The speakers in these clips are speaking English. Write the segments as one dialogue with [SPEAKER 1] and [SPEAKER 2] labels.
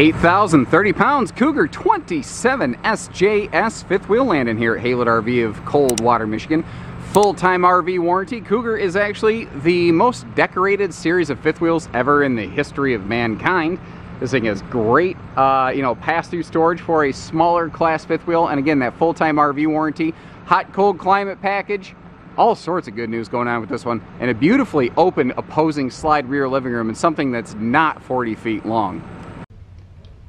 [SPEAKER 1] 8,030 pounds Cougar 27 SGS fifth wheel landing here at Haylett RV of Coldwater, Michigan. Full-time RV warranty. Cougar is actually the most decorated series of fifth wheels ever in the history of mankind. This thing is great, uh, you know, pass-through storage for a smaller class fifth wheel. And again, that full-time RV warranty, hot, cold climate package, all sorts of good news going on with this one. And a beautifully open opposing slide rear living room and something that's not 40 feet long.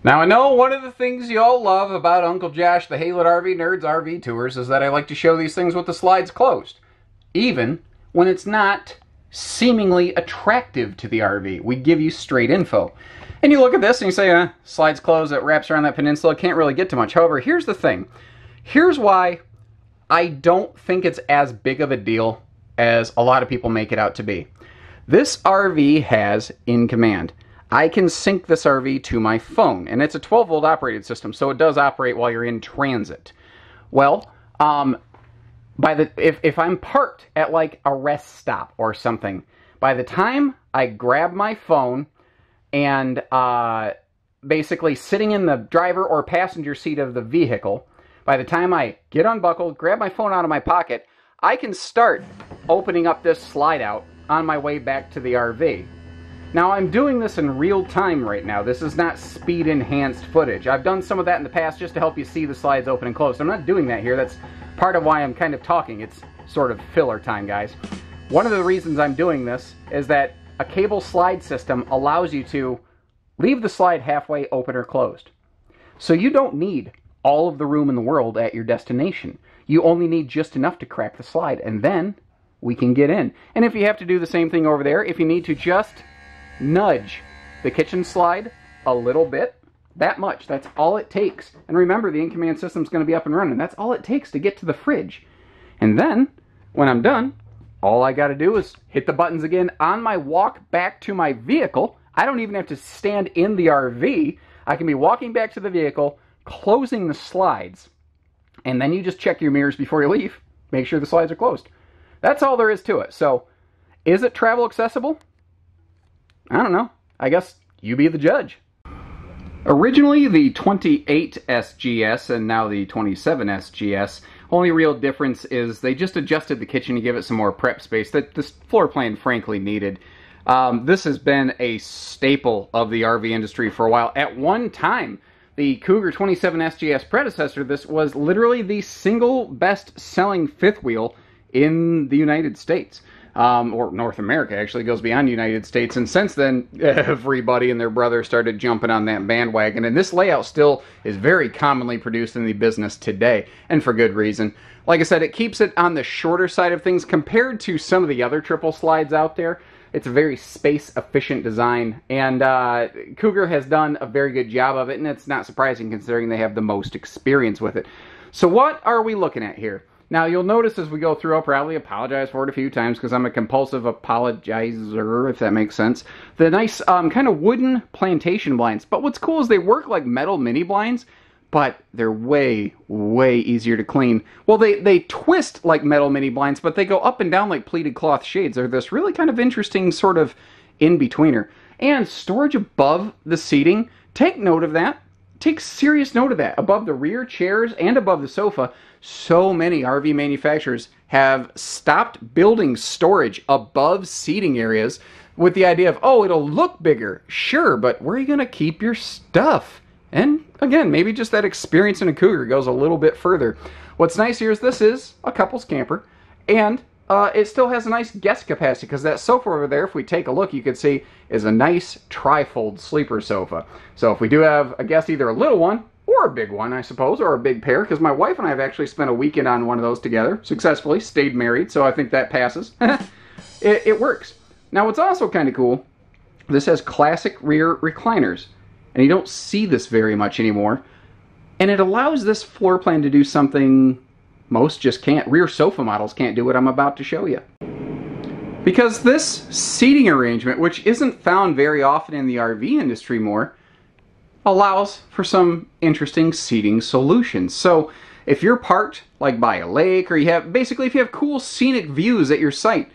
[SPEAKER 1] Now I know one of the things you all love about Uncle Josh, the Haylett RV Nerds RV Tours, is that I like to show these things with the slides closed. Even when it's not seemingly attractive to the RV. We give you straight info. And you look at this and you say, uh, slides closed, it wraps around that peninsula, can't really get to much. However, here's the thing. Here's why I don't think it's as big of a deal as a lot of people make it out to be. This RV has in command. I can sync this RV to my phone, and it's a 12 volt operated system, so it does operate while you're in transit. Well, um, by the if, if I'm parked at like a rest stop or something, by the time I grab my phone and uh, basically sitting in the driver or passenger seat of the vehicle, by the time I get unbuckled, grab my phone out of my pocket, I can start opening up this slide out on my way back to the RV. Now I'm doing this in real time right now. This is not speed enhanced footage. I've done some of that in the past just to help you see the slides open and close. I'm not doing that here. That's part of why I'm kind of talking. It's sort of filler time, guys. One of the reasons I'm doing this is that a cable slide system allows you to leave the slide halfway open or closed. So you don't need all of the room in the world at your destination. You only need just enough to crack the slide, and then we can get in. And if you have to do the same thing over there, if you need to just nudge the kitchen slide a little bit. That much. That's all it takes. And remember, the in-command system is going to be up and running. That's all it takes to get to the fridge. And then, when I'm done, all I got to do is hit the buttons again on my walk back to my vehicle. I don't even have to stand in the RV. I can be walking back to the vehicle, closing the slides, and then you just check your mirrors before you leave. Make sure the slides are closed. That's all there is to it. So, is it travel accessible? I don't know. I guess you be the judge. Originally the 28 SGS and now the 27 SGS. Only real difference is they just adjusted the kitchen to give it some more prep space that this floor plan frankly needed. Um, this has been a staple of the RV industry for a while. At one time, the Cougar 27 SGS predecessor, this was literally the single best selling fifth wheel in the United States um, or North America actually goes beyond the United States. And since then, everybody and their brother started jumping on that bandwagon. And this layout still is very commonly produced in the business today, and for good reason. Like I said, it keeps it on the shorter side of things compared to some of the other triple slides out there. It's a very space efficient design, and uh, Cougar has done a very good job of it, and it's not surprising considering they have the most experience with it. So, what are we looking at here? Now, you'll notice as we go through, I'll probably apologize for it a few times because I'm a compulsive apologizer, if that makes sense. The nice um, kind of wooden plantation blinds. But what's cool is they work like metal mini blinds, but they're way, way easier to clean. Well, they, they twist like metal mini blinds, but they go up and down like pleated cloth shades. They're this really kind of interesting sort of in-betweener. And storage above the seating, take note of that take serious note of that. Above the rear chairs and above the sofa, so many RV manufacturers have stopped building storage above seating areas with the idea of, oh, it'll look bigger. Sure, but where are you going to keep your stuff? And again, maybe just that experience in a Cougar goes a little bit further. What's nice here is this is a couple's camper, and uh, it still has a nice guest capacity because that sofa over there, if we take a look, you can see is a nice trifold sleeper sofa. So if we do have a guest, either a little one or a big one, I suppose, or a big pair, because my wife and I have actually spent a weekend on one of those together successfully, stayed married, so I think that passes. it, it works. Now, what's also kind of cool, this has classic rear recliners, and you don't see this very much anymore. And it allows this floor plan to do something most just can't. Rear sofa models can't do what I'm about to show you. Because this seating arrangement, which isn't found very often in the RV industry more, allows for some interesting seating solutions. So if you're parked like by a lake or you have basically if you have cool scenic views at your site,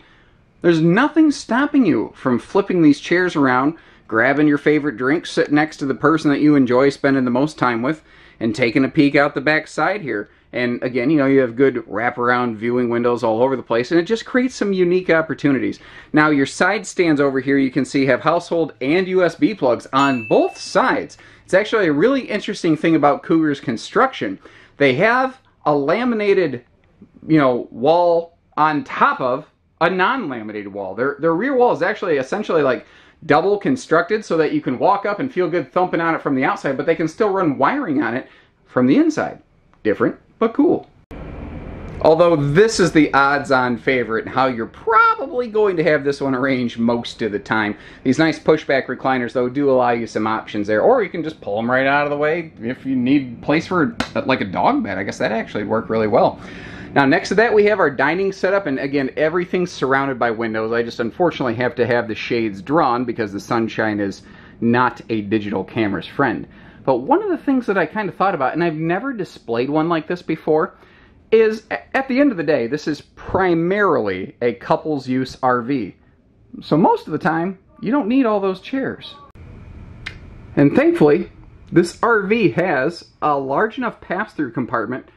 [SPEAKER 1] there's nothing stopping you from flipping these chairs around, grabbing your favorite drink, sitting next to the person that you enjoy spending the most time with, and taking a peek out the back side here. And again, you know, you have good wraparound viewing windows all over the place, and it just creates some unique opportunities. Now, your side stands over here, you can see have household and USB plugs on both sides. It's actually a really interesting thing about Cougar's construction. They have a laminated, you know, wall on top of a non-laminated wall. Their, their rear wall is actually essentially like double constructed so that you can walk up and feel good thumping on it from the outside, but they can still run wiring on it from the inside. Different, but cool. Although this is the odds-on favorite and how you're probably going to have this one arranged most of the time. These nice pushback recliners, though, do allow you some options there. Or you can just pull them right out of the way if you need place for like a dog bed. I guess that actually would work really well. Now next to that we have our dining setup and again everything's surrounded by windows. I just unfortunately have to have the shades drawn because the sunshine is not a digital camera's friend. But one of the things that I kind of thought about, and I've never displayed one like this before, is at the end of the day, this is primarily a couples use RV. So most of the time, you don't need all those chairs. And thankfully, this RV has a large enough pass-through compartment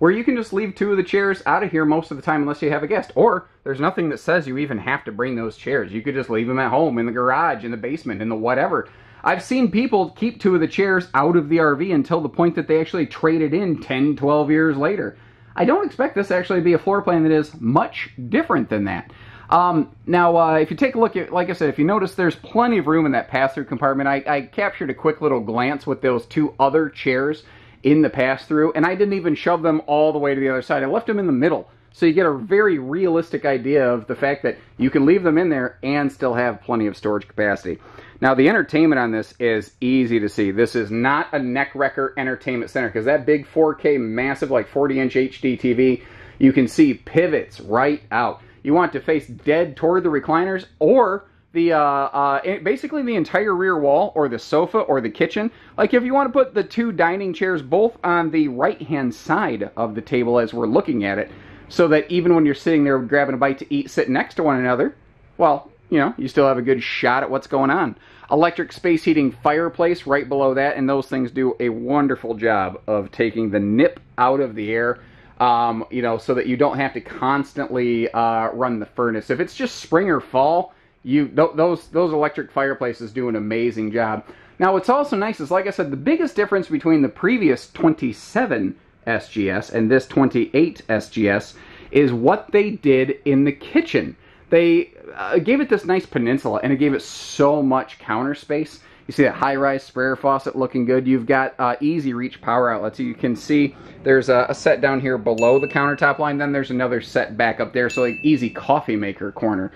[SPEAKER 1] where you can just leave two of the chairs out of here most of the time unless you have a guest. Or there's nothing that says you even have to bring those chairs. You could just leave them at home, in the garage, in the basement, in the whatever. I've seen people keep two of the chairs out of the RV until the point that they actually trade it in 10, 12 years later. I don't expect this to actually be a floor plan that is much different than that. Um, now, uh, if you take a look at, like I said, if you notice there's plenty of room in that pass-through compartment, I, I captured a quick little glance with those two other chairs in the pass-through, and I didn't even shove them all the way to the other side. I left them in the middle, so you get a very realistic idea of the fact that you can leave them in there and still have plenty of storage capacity. Now, the entertainment on this is easy to see. This is not a neck wrecker entertainment center because that big 4K massive, like 40-inch HD TV, you can see pivots right out. You want to face dead toward the recliners or the uh, uh, basically the entire rear wall or the sofa or the kitchen. Like if you want to put the two dining chairs both on the right hand side of the table as we're looking at it, so that even when you're sitting there grabbing a bite to eat, sitting next to one another, well, you know, you still have a good shot at what's going on. Electric space heating fireplace right below that, and those things do a wonderful job of taking the nip out of the air. Um, you know, so that you don't have to constantly uh, run the furnace. If it's just spring or fall, you th those those electric fireplaces do an amazing job. Now, what's also nice is, like I said, the biggest difference between the previous 27 SGS and this 28 SGS is what they did in the kitchen. They uh, gave it this nice peninsula, and it gave it so much counter space. You see that high-rise sprayer faucet looking good. You've got uh, easy reach power outlets. You can see there's a, a, set down here below the countertop line. Then there's another set back up there, so like easy coffee maker corner.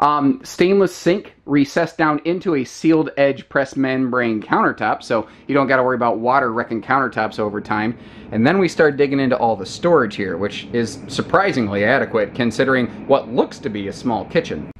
[SPEAKER 1] Um, stainless sink recessed down into a sealed edge press membrane countertop, so you don't got to worry about water wrecking countertops over time. And then we start digging into all the storage here, which is surprisingly adequate considering what looks to be a small kitchen.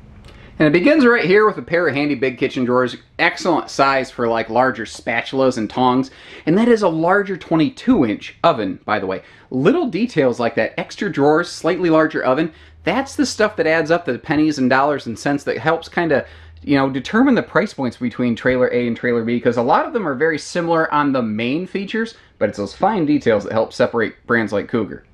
[SPEAKER 1] And it begins right here with a pair of handy big kitchen drawers, excellent size for like larger spatulas and tongs, and that is a larger 22 inch oven, by the way. Little details like that, extra drawers, slightly larger oven, that's the stuff that adds up the pennies and dollars and cents that helps kind of you know, determine the price points between trailer A and trailer B because a lot of them are very similar on the main features, but it's those fine details that help separate brands like Cougar.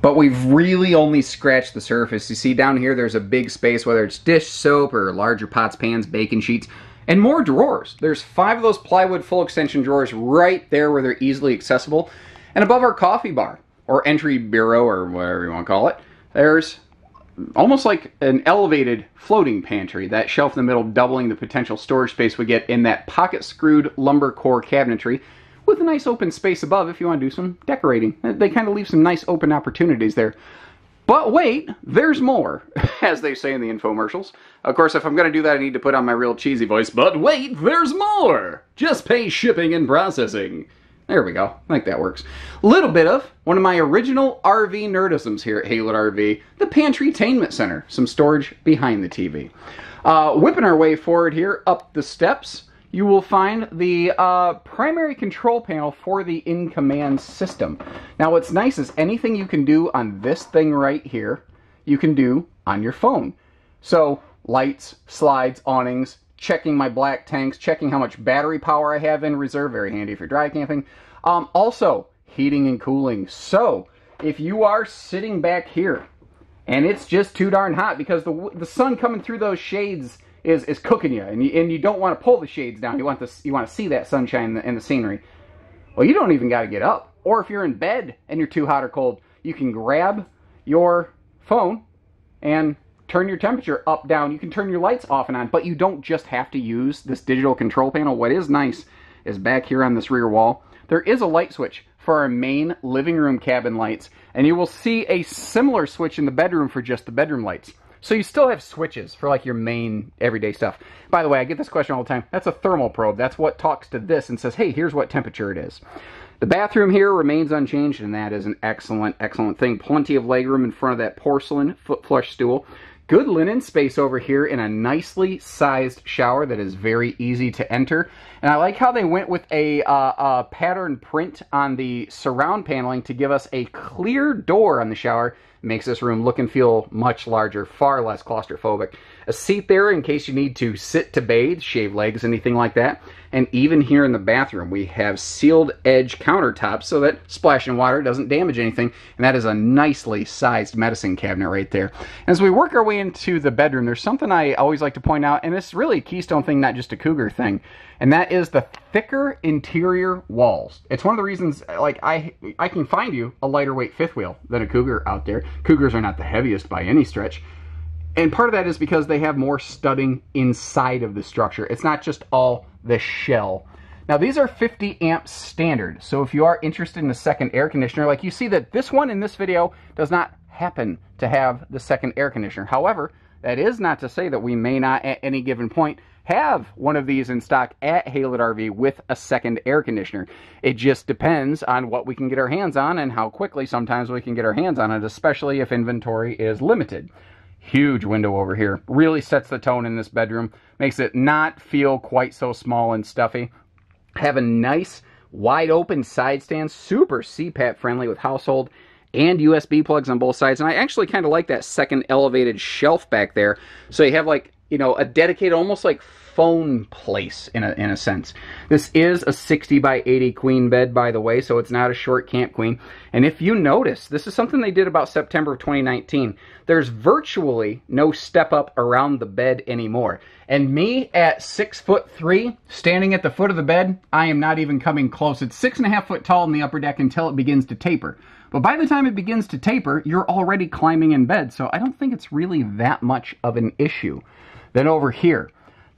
[SPEAKER 1] But we've really only scratched the surface. You see down here there's a big space, whether it's dish soap or larger pots, pans, baking sheets, and more drawers. There's five of those plywood full extension drawers right there where they're easily accessible. And above our coffee bar, or entry bureau, or whatever you want to call it, there's almost like an elevated floating pantry. That shelf in the middle doubling the potential storage space we get in that pocket screwed lumber core cabinetry with a nice open space above if you want to do some decorating. They kind of leave some nice open opportunities there. But wait, there's more, as they say in the infomercials. Of course, if I'm going to do that, I need to put on my real cheesy voice. But wait, there's more! Just pay shipping and processing. There we go. I think that works. Little bit of one of my original RV nerdisms here at Haylett RV, the Pantrytainment Center. Some storage behind the TV. Uh, whipping our way forward here up the steps, you will find the uh, primary control panel for the in-command system. Now what's nice is anything you can do on this thing right here, you can do on your phone. So lights, slides, awnings, checking my black tanks, checking how much battery power I have in reserve. Very handy if you're dry camping. Um, also, heating and cooling. So, if you are sitting back here and it's just too darn hot because the, the sun coming through those shades is, is cooking you and, you and you don't want to pull the shades down. You want, this, you want to see that sunshine and the, and the scenery. Well, you don't even got to get up. Or if you're in bed and you're too hot or cold, you can grab your phone and turn your temperature up, down. You can turn your lights off and on, but you don't just have to use this digital control panel. What is nice is back here on this rear wall, there is a light switch for our main living room cabin lights, and you will see a similar switch in the bedroom for just the bedroom lights. So you still have switches for like your main everyday stuff. By the way, I get this question all the time. That's a thermal probe. That's what talks to this and says, hey, here's what temperature it is. The bathroom here remains unchanged, and that is an excellent, excellent thing. Plenty of legroom in front of that porcelain foot flush stool. Good linen space over here in a nicely sized shower that is very easy to enter. And I like how they went with a, uh, a pattern print on the surround paneling to give us a clear door on the shower makes this room look and feel much larger, far less claustrophobic. A seat there in case you need to sit to bathe, shave legs, anything like that. And even here in the bathroom, we have sealed edge countertops so that splashing water doesn't damage anything. And that is a nicely sized medicine cabinet right there. As we work our way into the bedroom, there's something I always like to point out, and it's really a Keystone thing, not just a Cougar thing. And that is the thicker interior walls. It's one of the reasons, like, I I can find you a lighter weight fifth wheel than a Cougar out there. Cougars are not the heaviest by any stretch. And part of that is because they have more studding inside of the structure. It's not just all the shell. Now these are 50 amps standard, so if you are interested in the second air conditioner, like you see that this one in this video does not happen to have the second air conditioner. However, that is not to say that we may not at any given point have one of these in stock at Haylett RV with a second air conditioner. It just depends on what we can get our hands on and how quickly sometimes we can get our hands on it, especially if inventory is limited. Huge window over here. Really sets the tone in this bedroom. Makes it not feel quite so small and stuffy. Have a nice wide open side stand. Super CPAP friendly with household and USB plugs on both sides. And I actually kind of like that second elevated shelf back there. So you have like, you know, a dedicated, almost like phone place in a, in a sense. This is a 60 by 80 queen bed, by the way, so it's not a short camp queen. And if you notice, this is something they did about September of 2019. There's virtually no step up around the bed anymore. And me at six foot three, standing at the foot of the bed, I am not even coming close. It's six and a half foot tall in the upper deck until it begins to taper. But by the time it begins to taper, you're already climbing in bed, so I don't think it's really that much of an issue. Then over here,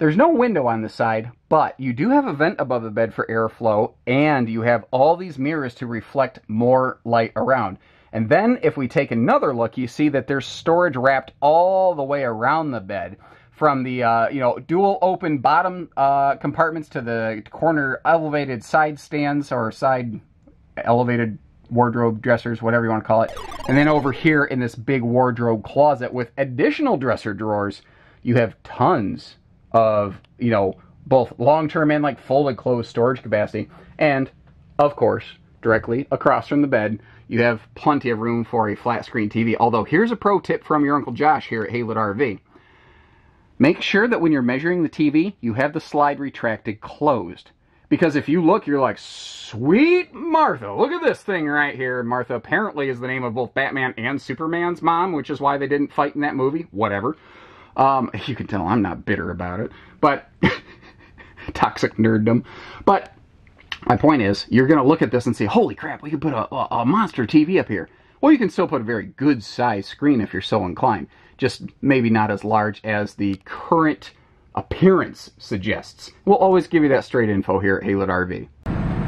[SPEAKER 1] there's no window on the side, but you do have a vent above the bed for airflow, and you have all these mirrors to reflect more light around. And then if we take another look, you see that there's storage wrapped all the way around the bed from the uh, you know dual open bottom uh, compartments to the corner elevated side stands or side elevated wardrobe dressers, whatever you want to call it. And then over here in this big wardrobe closet with additional dresser drawers, you have tons of, you know, both long-term and like folded closed storage capacity. And of course, directly across from the bed, you have plenty of room for a flat screen TV. Although here's a pro tip from your Uncle Josh here at Haylett RV. Make sure that when you're measuring the TV, you have the slide retracted closed. Because if you look, you're like, sweet Martha, look at this thing right here. Martha apparently is the name of both Batman and Superman's mom, which is why they didn't fight in that movie. Whatever. Um, you can tell I'm not bitter about it, but toxic nerddom. But my point is, you're going to look at this and say, holy crap, we could put a, a, monster TV up here. Well, you can still put a very good size screen if you're so inclined. Just maybe not as large as the current appearance suggests. We'll always give you that straight info here at Haylett RV.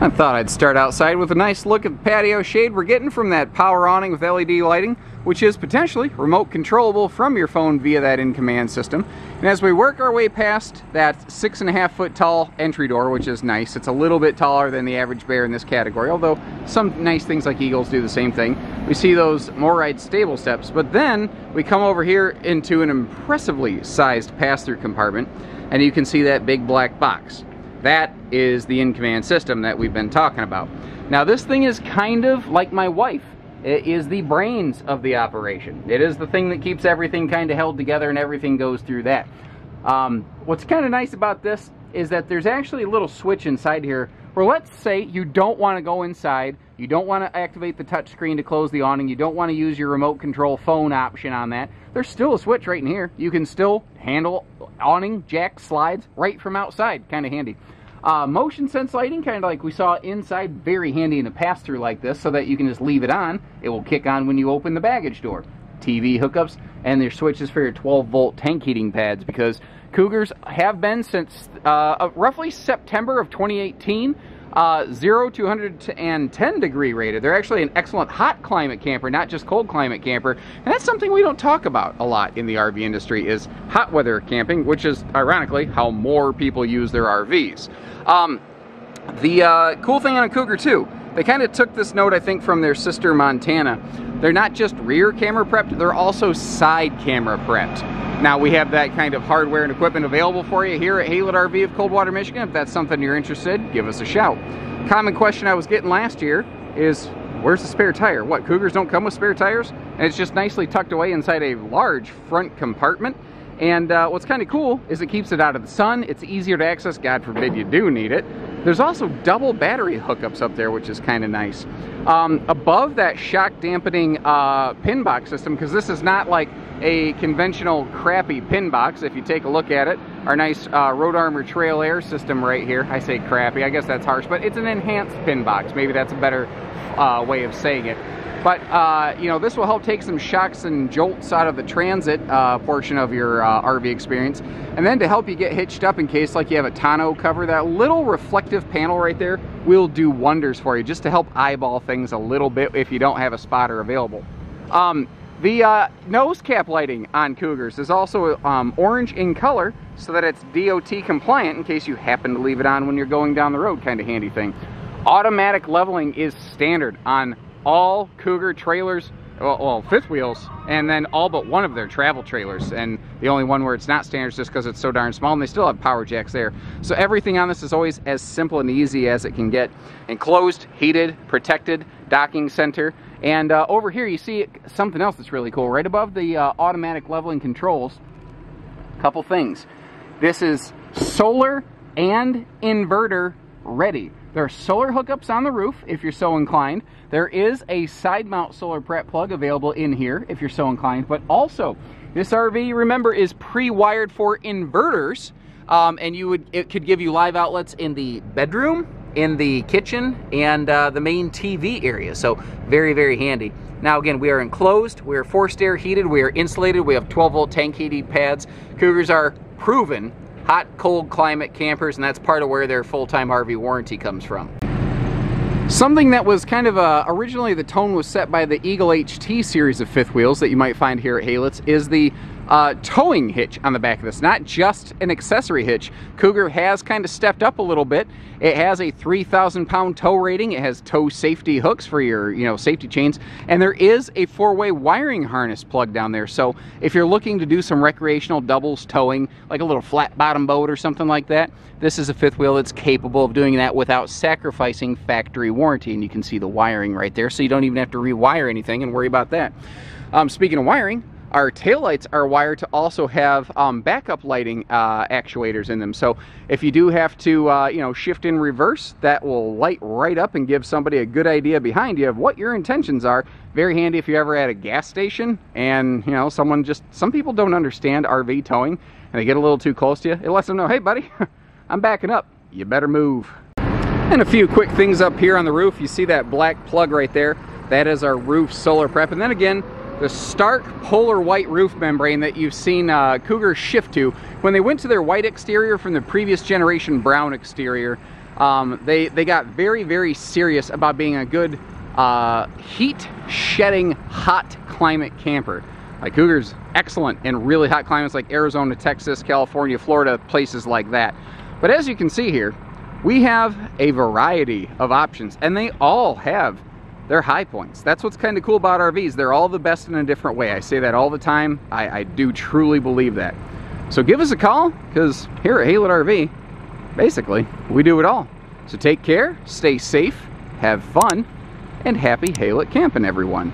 [SPEAKER 1] I thought I'd start outside with a nice look at the patio shade we're getting from that power awning with LED lighting, which is potentially remote controllable from your phone via that in-command system. And as we work our way past that six and a half foot tall entry door, which is nice, it's a little bit taller than the average bear in this category, although some nice things like Eagles do the same thing. We see those MORryde stable steps, but then we come over here into an impressively sized pass-through compartment, and you can see that big black box. That is the in-command system that we've been talking about. Now this thing is kind of like my wife. It is the brains of the operation. It is the thing that keeps everything kind of held together and everything goes through that. Um, what's kind of nice about this is that there's actually a little switch inside here where let's say you don't want to go inside, you don't want to activate the touchscreen to close the awning, you don't want to use your remote control phone option on that, there's still a switch right in here. You can still handle awning, jack, slides right from outside. Kind of handy. Uh, motion sense lighting, kind of like we saw inside, very handy in a pass-through like this so that you can just leave it on. It will kick on when you open the baggage door. TV hookups, and there's switches for your 12 volt tank heating pads because Cougars have been since uh, roughly September of 2018 uh, 0 to 110 degree rated. They're actually an excellent hot climate camper, not just cold climate camper. And that's something we don't talk about a lot in the RV industry is hot weather camping, which is ironically how more people use their RVs. Um, the uh, cool thing on a Cougar too, they kind of took this note, I think, from their sister Montana. They're not just rear camera prepped, they're also side camera prepped. Now we have that kind of hardware and equipment available for you here at Haylett RV of Coldwater, Michigan. If that's something you're interested, give us a shout. Common question I was getting last year is, where's the spare tire? What, Cougars don't come with spare tires? And it's just nicely tucked away inside a large front compartment. And uh, what's kind of cool is it keeps it out of the sun. It's easier to access, God forbid you do need it. There's also double battery hookups up there, which is kind of nice. Um, above that shock dampening uh, pin box system, because this is not like a conventional crappy pin box, if you take a look at it, our nice uh, Road Armor Trail Air system right here. I say crappy, I guess that's harsh, but it's an enhanced pin box. Maybe that's a better uh, way of saying it. But, uh, you know, this will help take some shocks and jolts out of the transit uh, portion of your uh, RV experience. And then to help you get hitched up in case like you have a tonneau cover, that little reflective panel right there will do wonders for you just to help eyeball things a little bit if you don't have a spotter available. Um, the uh, nose cap lighting on Cougars is also um, orange in color so that it's DOT compliant in case you happen to leave it on when you're going down the road, kind of handy thing. Automatic leveling is standard on all Cougar trailers, well, well, fifth wheels, and then all but one of their travel trailers. And the only one where it's not standard is just because it's so darn small, and they still have power jacks there. So everything on this is always as simple and easy as it can get. Enclosed, heated, protected, docking center. And uh, over here you see something else that's really cool. Right above the uh, automatic leveling controls, a couple things. This is solar and inverter ready. There are solar hookups on the roof if you're so inclined. There is a side mount solar prep plug available in here if you're so inclined. But also, this RV, remember, is pre-wired for inverters. Um, and you would it could give you live outlets in the bedroom, in the kitchen, and uh, the main TV area. So very, very handy. Now again, we are enclosed, we are forced air heated, we are insulated, we have 12 volt tank heating pads. Cougars are proven hot, cold climate campers, and that's part of where their full-time RV warranty comes from. Something that was kind of uh, originally the tone was set by the Eagle HT series of fifth wheels that you might find here at Haylett's is the uh, towing hitch on the back of this, not just an accessory hitch. Cougar has kind of stepped up a little bit. It has a 3,000 pound tow rating. It has tow safety hooks for your, you know, safety chains. And there is a four-way wiring harness plug down there. So if you're looking to do some recreational doubles towing, like a little flat bottom boat or something like that, this is a fifth wheel that's capable of doing that without sacrificing factory warranty. And you can see the wiring right there. So you don't even have to rewire anything and worry about that. Um, speaking of wiring, our taillights are wired to also have um, backup lighting uh, actuators in them. So if you do have to, uh, you know, shift in reverse, that will light right up and give somebody a good idea behind you of what your intentions are. Very handy if you're ever at a gas station and, you know, someone just, some people don't understand RV towing and they get a little too close to you. It lets them know, hey buddy, I'm backing up. You better move. And a few quick things up here on the roof. You see that black plug right there? That is our roof solar prep. And then again, the stark polar white roof membrane that you've seen uh, Cougar shift to. When they went to their white exterior from the previous generation brown exterior, um, they, they got very, very serious about being a good uh, heat shedding hot climate camper. Like Cougar's excellent in really hot climates like Arizona, Texas, California, Florida, places like that. But as you can see here, we have a variety of options and they all have they're high points. That's what's kind of cool about RVs. They're all the best in a different way. I say that all the time. I, I do truly believe that. So give us a call, because here at Haylett RV, basically, we do it all. So take care, stay safe, have fun, and happy Haylett camping, everyone.